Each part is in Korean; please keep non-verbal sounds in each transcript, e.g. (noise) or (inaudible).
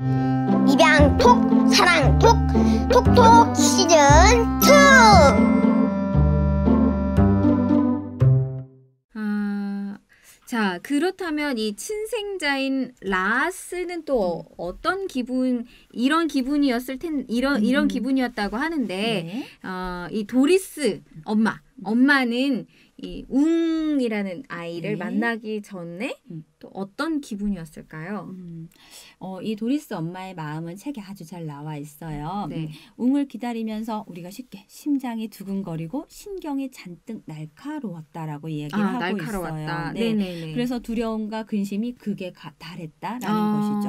입양톡 사랑톡 톡톡 시즌 2 아, 자, 그렇다면 이 친생자인 라스는 또 어떤 기분, 이런 기분이었을 텐, 이런, 이런 음. 기분이었다고 하는데, 네. 어, 이 도리스 엄마, 엄마는 이 웅이라는 아이를 네. 만나기 전에 음. 또 어떤 기분이었을까요? 음, 어, 이 도리스 엄마의 마음은 책에 아주 잘 나와 있어요. 네. 음, 웅을 기다리면서 우리가 쉽게 심장이 두근거리고 신경이 잔뜩 날카로웠다라고 얘기를 아, 하고 날카로웠다. 있어요. 네. 네네네. 그래서 두려움과 근심이 극에 가- 달했다라는 아. 것이죠.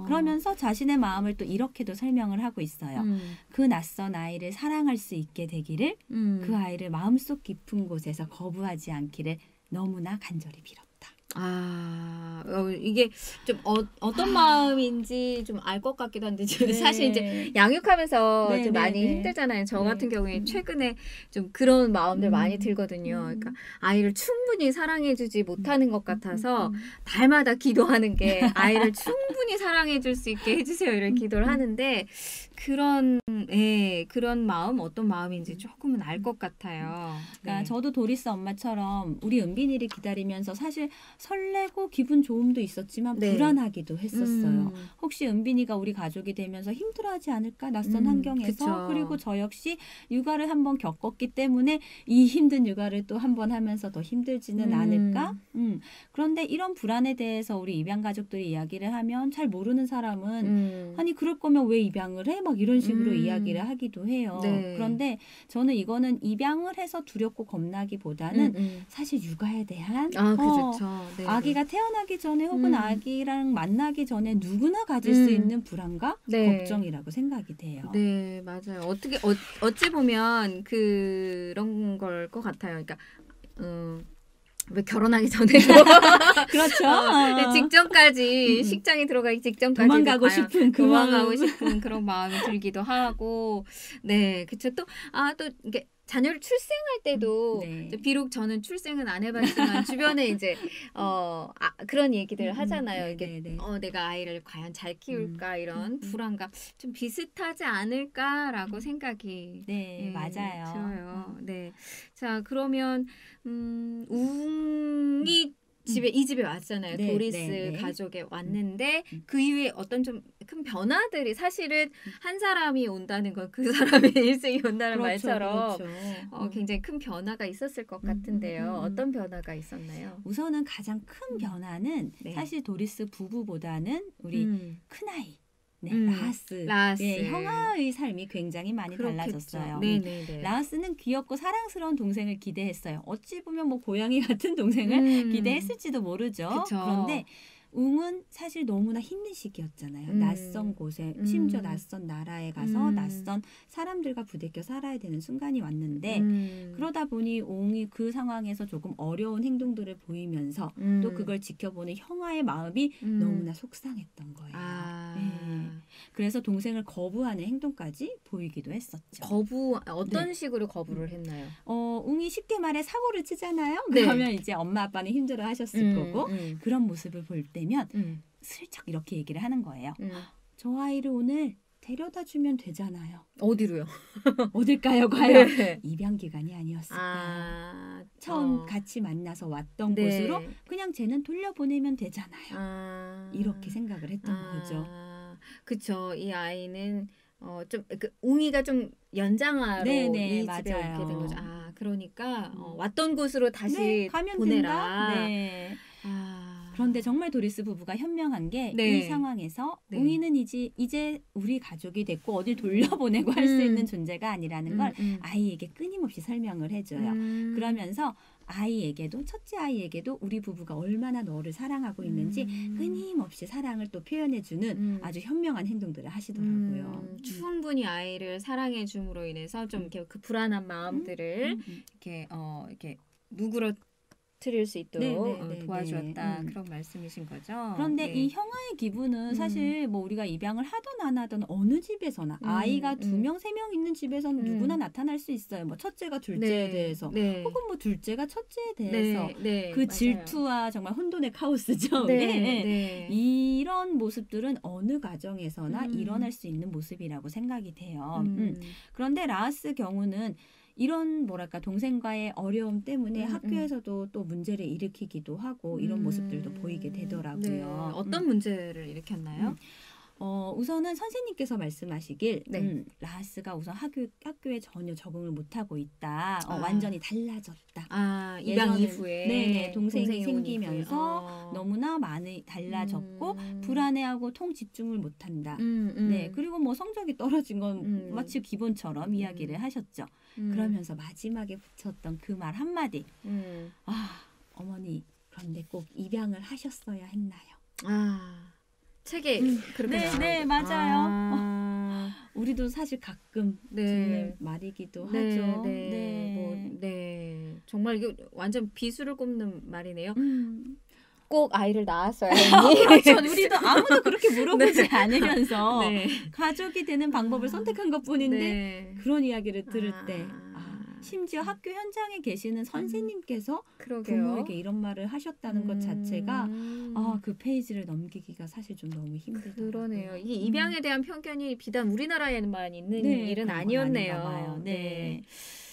음, 그러면서 자신의 마음을 또 이렇게도 설명을 하고 있어요. 음, 그 낯선 아이를 사랑할 수 있게 되기를 음. 그 아이를 마음 속 깊은 곳에서 거부하지 않기를 너무나 간절히 빌었다. 아, 어, 이게 좀 어, 어떤 마음인지 좀 알 것 같기도 한데 저는 사실 이제 양육하면서 네, 좀 네, 많이 네. 힘들잖아요. 저 네. 같은 경우에 음. 최근에 좀 그런 마음들 음. 많이 들거든요. 음. 그러니까 아이를 충분히 사랑해주지 못하는 것 같아서 음, 음. 달마다 기도하는 게 아이를 충분히 사랑해줄 수 있게 해주세요 이런 기도를 음. 하는데 그런 예 그런 마음 어떤 마음인지 조금은 알 것 같아요. 그러니까 네. 저도 도리스 엄마처럼 우리 은빈이를 기다리면서 사실 설레고 기분 좋음도 있었지만 네. 불안하기도 했었어요. 음. 혹시 은빈이가 우리 가족이 되면서 힘들어하지 않을까 낯선 음, 환경에서 그쵸. 그리고 저 역시 육아를 한번 겪었기 때문에 이 힘든 육아를 또 한번 하면서 더 힘들지는 음. 않을까? 음. 그런데 이런 불안에 대해서 우리 입양 가족들이 이야기를 하면 잘 모르는 사람은 음. 아니 그럴 거면 왜 입양을 해? 막 이런 식으로 음. 이야기를 하기도 해요. 네. 그런데 저는 이거는 입양을 해서 두렵고 겁나기보다는 음, 음. 사실 육아에 대한 아, 어. 네. 아기가 태어나기 전에 혹은 음. 아기랑 만나기 전에 누구나 가질 수 음. 있는 불안과 네. 걱정이라고 생각이 돼요. 네, 맞아요. 어떻게 어, 어찌 보면 그런 걸 것 같아요. 그러니까 음, 왜 결혼하기 전에도 (laughs) 그렇죠. 어, 네, 어. 직전까지 음. 식장에 들어가기 직전까지 도망가고 싶은 그 도망가고. 싶은 그런 마음이 들기도 하고 네, 그렇죠. 또아 또 이게 자녀를 출생할 때도 네. 이제 비록 저는 출생은 안 해봤지만 (laughs) 주변에 이제 어 아, 그런 얘기들 음, 하잖아요. 네, 이게 네, 네. 어 내가 아이를 과연 잘 키울까 이런 음, 음. 불안감 좀 비슷하지 않을까라고 생각이 네, 예, 맞아요. 들어요. 네. 자, 그러면 음, 웅이 집에 이 집에 왔잖아요. 네, 도리스 네, 네. 가족에 왔는데 음. 그 이후에 어떤 좀 큰 변화들이 사실은 한 사람이 온다는 건 그 사람의 (laughs) 일생이 온다는 그렇죠, 말처럼 그렇죠. 어, 음. 굉장히 큰 변화가 있었을 것 음, 같은데요. 음, 음, 음. 어떤 변화가 있었나요? 우선은 가장 큰 변화는 네. 사실 도리스 부부보다는 우리 음, 큰아이 네, 음, 라하스, 라하스. 예, 형아의 삶이 굉장히 많이 그렇겠죠. 달라졌어요. 음. 네네네. 라하스는 귀엽고 사랑스러운 동생을 기대했어요. 어찌 보면 뭐 고양이 (laughs) 같은 동생을 음. 기대했을지도 모르죠. 그쵸. 그런데 웅은 사실 너무나 힘든 시기였잖아요. 음. 낯선 곳에 음. 심지어 낯선 나라에 가서 음. 낯선 사람들과 부대껴 살아야 되는 순간이 왔는데 음. 그러다 보니 웅이 그 상황에서 조금 어려운 행동들을 보이면서 음. 또 그걸 지켜보는 형아의 마음이 음. 너무나 속상했던 거예요. 아. 네. 그래서 동생을 거부하는 행동까지 보이기도 했었죠. 거부 어떤 네. 식으로 거부를 했나요? 어, 웅이 쉽게 말해 사고를 치잖아요. 네. 그러면 이제 엄마 아빠는 힘들어 하셨을 음, 거고 음, 그런 모습을 볼 때면 음, 슬쩍 이렇게 얘기를 하는 거예요. 음. 저 아이를 오늘 데려다 주면 되잖아요. 어디로요? (laughs) 어딜까요, 과연? 네. 입양 기간이 아니었을까? 아, 처음 어. 같이 만나서 왔던 네. 곳으로 그냥 쟤는 돌려보내면 되잖아요. 아. 이렇게 생각을 했던 거죠. 아, 그쵸. 이 아이는 어, 좀, 그, 웅이가 좀 연장아로 네네, 이 집에 맞아요. 오게 된 거죠. 아, 그러니까, 어, 음. 왔던 곳으로 다시 네, 가면 보내라. 된다. 네. 아. 그런데 정말 도리스 부부가 현명한 게 이 네. 상황에서 네. 웅이는 이제 이제 우리 가족이 됐고 어딜 돌려보내고 할 수 음. 있는 존재가 아니라는 걸 음, 음. 아이에게 끊임없이 설명을 해줘요. 음. 그러면서 아이에게도 첫째 아이에게도 우리 부부가 얼마나 너를 사랑하고 있는지 음. 끊임없이 사랑을 또 표현해주는 음. 아주 현명한 행동들을 하시더라고요. 음, 충분히 아이를 사랑해 줌으로 인해서 좀 이렇게 그 불안한 마음들을 음, 음. 이렇게 어 이렇게 누그러 터트릴 수 있도록 네, 네, 어, 네, 도와주었다 네. 음. 그런 말씀이신 거죠. 그런데 네. 이 형아의 기분은 음. 사실 뭐 우리가 입양을 하던 안 하던 어느 집에서나 음, 아이가 음. 두명 세명 있는 집에서는 음. 누구나 나타날 수 있어요. 뭐 첫째가 둘째에 네, 대해서 네. 혹은 뭐 둘째가 첫째에 대해서 네, 네, 그 맞아요. 질투와 정말 혼돈의 카오스죠. 네, 네. 네. 이런 모습들은 어느 가정에서나 음. 일어날 수 있는 모습이라고 생각이 돼요. 음. 음. 그런데 라스 경우는 이런 뭐랄까 동생과의 어려움 때문에 음, 학교에서도 또 문제를 일으키기도 하고 이런 음. 모습들도 보이게 되더라고요. 네. 어떤 음. 문제를 일으켰나요? 음. 어, 우선은 선생님께서 말씀하시길 네. 음, 라스가 우선 학교 학교에 전혀 적응을 못하고 있다. 어, 아. 완전히 달라졌다. 아 입양 이후에 네네, 동생이. 생기면서 어. 너무나 많이 달라졌고 음. 불안해하고 통 집중을 못한다. 음, 음. 네 그리고 뭐 성적이 떨어진 건 음. 마치 기본처럼 이야기를 하셨죠. 음. 그러면서 마지막에 붙였던 그 말 한마디. 음. 아 어머니 그런데 꼭 입양을 하셨어야 했나요? 아 책에 음. 그렇게 네. 네, 맞아요. 아. (laughs) 우리도 사실 가끔 네. 듣는 말이기도 하죠. 네, 네. 뭐, 네. 정말 이게 완전 비수를 꼽는 말이네요. 음. 꼭 아이를 낳았어야 그렇죠. (laughs) 우리도 아무도 그렇게 물어보지 않으면서 네. 가족이 되는 방법을 아. 선택한 것뿐인데 네. 그런 이야기를 들을 아. 때 아, 심지어 학교 현장에 계시는 선생님께서 그러게요. 부모에게 이런 말을 하셨다는 것 자체가 음. 아, 그 페이지를 넘기기가 사실 좀 너무 힘들더라고요. 그러네요. 음. 입양에 대한 편견이 비단 우리나라에만 있는 네, 일은 아니었네요. 봐요. 네.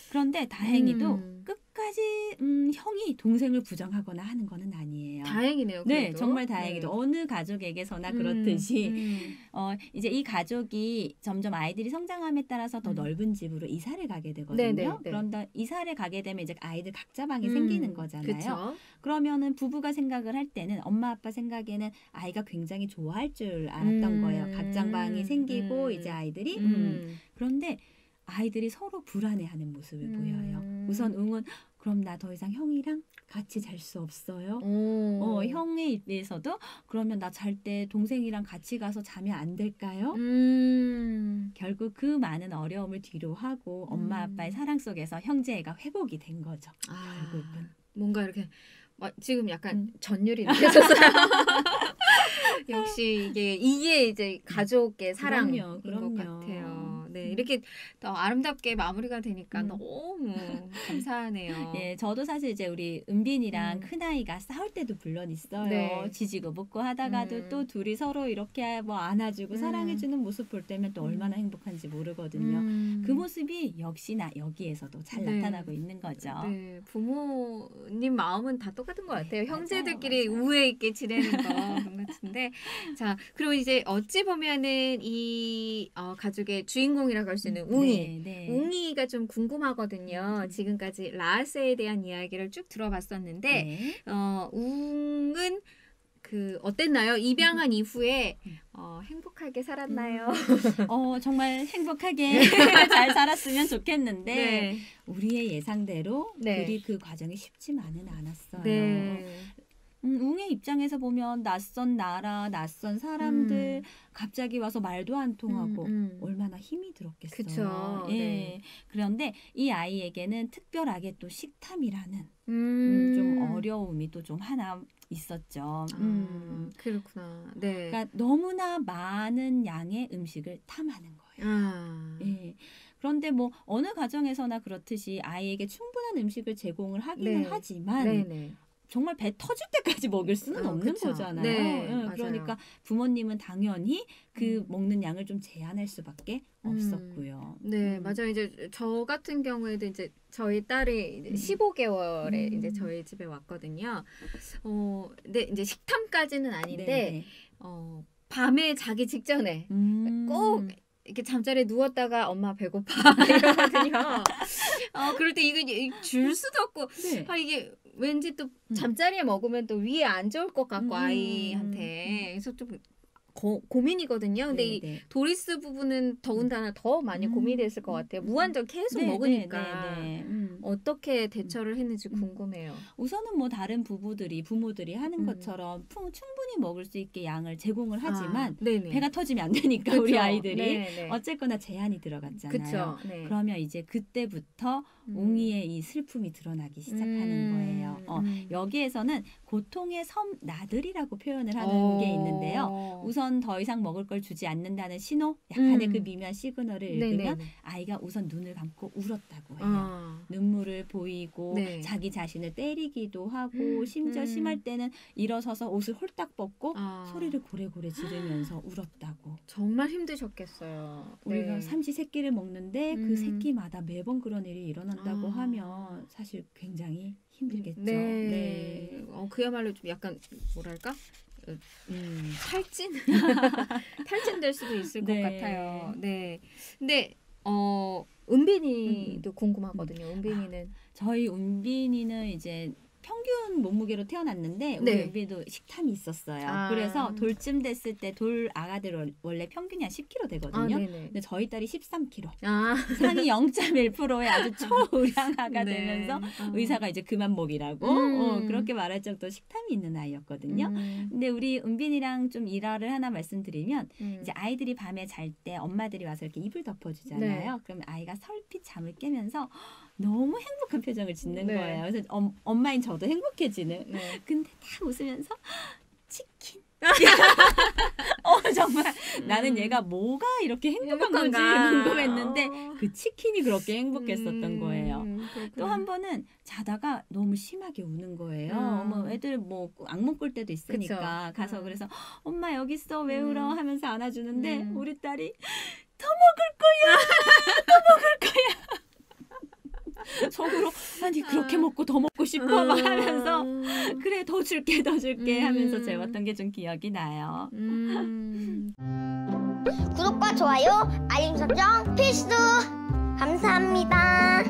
그런데 다행히도 음. 끝까지 음, 형이 동생을 부정하거나 하는 거는 아니에요. 다행이네요. 네, 그래도. 정말 다행히도 네. 어느 가족에게서나 음, 그렇듯이 음. 어, 이제 이 가족이 점점 아이들이 성장함에 따라서 더 음. 넓은 집으로 이사를 가게 되거든요. 네, 네, 네. 그런데 이사를 가게 되면 이제 아이들 각자 방이 음, 생기는 거잖아요. 그쵸? 그러면은 부부가 생각을 할 때는 엄마 아빠 생각에는 아이가 굉장히 좋아할 줄 알았던 음, 거예요. 각장 방이 생기고 음. 이제 아이들이 음. 음. 그런데 아이들이 서로 불안해하는 모습을 음. 보여요. 우선 응은 그럼 나 더 이상 형이랑 같이 잘 수 없어요. 오. 어, 형의 입에서도 그러면 나 잘 때 동생이랑 같이 가서 자면 안 될까요? 음. 결국 그 많은 어려움을 뒤로 하고 엄마 음. 아빠의 사랑 속에서 형제애가 회복이 된 거죠. 아, 결국은. 뭔가 이렇게 막 지금 약간 음. 전율이 느껴졌어요. (laughs) 역시 이게 이게 이제 가족의 사랑인 그럼요, 것 그럼요. 같아요. 네 음. 이렇게 더 아름답게 마무리가 되니까 음. 너무 감사하네요. (laughs) 예, 저도 사실 이제 우리 은빈이랑 음. 큰 아이가 싸울 때도 물론 있어요. 네. 지지고 볶고 하다가도 음. 또 둘이 서로 이렇게 뭐 안아주고 음. 사랑해주는 모습 볼 때면 또 음. 얼마나 행복한지 모르거든요. 음. 그 모습이 역시나 여기에서도 잘 네. 나타나고 있는 거죠. 네, 부모님 마음은 다 똑같은 것 같아요. 맞아요, 형제들끼리 맞아요. 우애 있게 지내는 거 그런 것 같은데, 자, 그리고 이제 어찌 보면은 이 어, 가족의 주인공이라 고 할 수 있는 웅이, 네, 네. 웅이가 좀 궁금하거든요. 음. 지금까지 라스에 대한 이야기를 쭉 들어봤었는데, 네. 어, 웅은 그 어땠나요? 입양한 이후에 음. 어, 행복하게 살았나요? 어, 정말 행복하게 (laughs) (laughs) 잘 살았으면 좋겠는데 네. 우리의 예상대로 네. 그리 그 과정이 쉽지만은 않았어요. 네. 음, 웅의 입장에서 보면 낯선 나라, 낯선 사람들 갑자기 와서 말도 안 통하고 음, 음. 얼마나 힘이 들었겠어요. 그쵸, 예. 네. 그런데 이 아이에게는 특별하게 또 식탐이라는 음, 음, 좀 어려움이 또 좀 하나 있었죠. 아, 음. 그렇구나. 네. 그러니까 너무나 많은 양의 음식을 탐하는 거예요. 아. 예. 그런데 뭐 어느 가정에서나 그렇듯이 아이에게 충분한 음식을 제공을 하기는 네. 하지만 네네. 정말 배 터질 때까지 먹일 수는 어, 없는 그쵸. 거잖아요. 네, 예, 맞아요. 그러니까 부모님은 당연히 그 음. 먹는 양을 좀 제한할 수밖에 음. 없었고요. 네, 음. 맞아요. 이제 저 같은 경우에도 이제 저희 딸이 이제 음. 15개월에 음. 이제 저희 집에 왔거든요. 어, 근데 이제 식탐까지는 아닌데 네. 어, 밤에 자기 직전에 음. 꼭 이렇게 잠자리에 누웠다가 엄마 배고파 (laughs) 이러거든요. 어, 그럴 때 이거 줄 수도 없고 네. 아 이게 왠지 또 음. 잠자리에 먹으면 또 위에 안 좋을 것 같고 음, 아이한테 그래서 좀 고, 고민이거든요. 근데 이 네, 네. 도리스 부부는 더군다나 더 많이 음. 고민이 됐을 것 같아요. 무한정 계속 네, 먹으니까 네, 네, 네. 음. 어떻게 대처를 했는지 음. 궁금해요. 우선은 뭐 다른 부부들이 부모들이 하는 음. 것처럼 풍, 충분히 먹을 수 있게 양을 제공을 하지만 아, 네네. 배가 터지면 안 되니까 그쵸. 우리 아이들이 네네. 어쨌거나 제한이 들어갔잖아요. 그쵸. 네. 그러면 이제 그때부터 음. 웅이의 이 슬픔이 드러나기 시작하는 음. 거예요. 어, 음. 여기에서는 고통의 섬 나들이라고 표현을 하는 어. 게 있는데요. 우선 더 이상 먹을 걸 주지 않는다는 신호, 약간의 음. 그 미묘한 시그널을 네네네. 읽으면 아이가 우선 눈을 감고 울었다고 해요. 아. 눈물을 보이고 네. 자기 자신을 때리기도 하고 음. 심지어 음. 심할 때는 일어서서 옷을 홀딱 벗고 아. 소리를 고래고래 지르면서 울었다고. 정말 힘드셨겠어요. 우리가 네. 삼시 세끼를 먹는데 음. 그 세끼마다 매번 그런 일이 일어 난다고 아. 하면 사실 굉장히 힘들겠죠. 네. 어, 그야말로 좀 약간 뭐랄까? 음. 탈진? (laughs) 탈진될 수도 있을 네. 것 같아요. 네. 근데 어 은빈이도 궁금하거든요. 은빈이는 저희 은빈이는 이제 평균 몸무게로 태어났는데 우리 네. 은빈이도 식탐이 있었어요. 아. 그래서 돌쯤 됐을 때 돌 아가들 원래 평균이 한 10kg 아, 되거든요. 네네. 근데 저희 딸이 13kg. 아, (laughs) 상위 0.1%의 아주 초우량아가 (laughs) 네. 되면서 어. 의사가 이제 그만 먹이라고 음. 어, 그렇게 말할 정도 식탐이 있는 아이였거든요. 음, 근데 우리 은빈이랑 좀 일화를 하나 말씀드리면 음. 이제 아이들이 밤에 잘 때 엄마들이 와서 이렇게 이불 덮어주잖아요. 네. 그러면 아이가 설핏 잠을 깨면서 너무 행복한 표정을 짓는 네. 거예요. 그래서 엄, 엄마인 저도 행복해지는. 네. 근데 딱 웃으면서 치킨. (laughs) 어 정말 나는 얘가 뭐가 이렇게 행복한 건지 음. 궁금했는데 어. 그 치킨이 그렇게 행복했었던 음, 거예요. 또 한 번은 자다가 너무 심하게 우는 거예요. 음. 뭐 애들 뭐 악몽 꿀 때도 있으니까 그쵸. 가서 음. 그래서 엄마 여기 있어 왜 음. 울어 하면서 안아주는데 음. 우리 딸이 더 먹을 거야 더 먹을 거야 속으로 아니 그렇게 아. 먹고 더 먹고 싶어 막 하면서 음. (laughs) 그래 더 줄게 더 줄게 음. 하면서 재웠던 게 좀 기억이 나요. 음. (laughs) 구독과 좋아요, 알림 설정 필수. 감사합니다.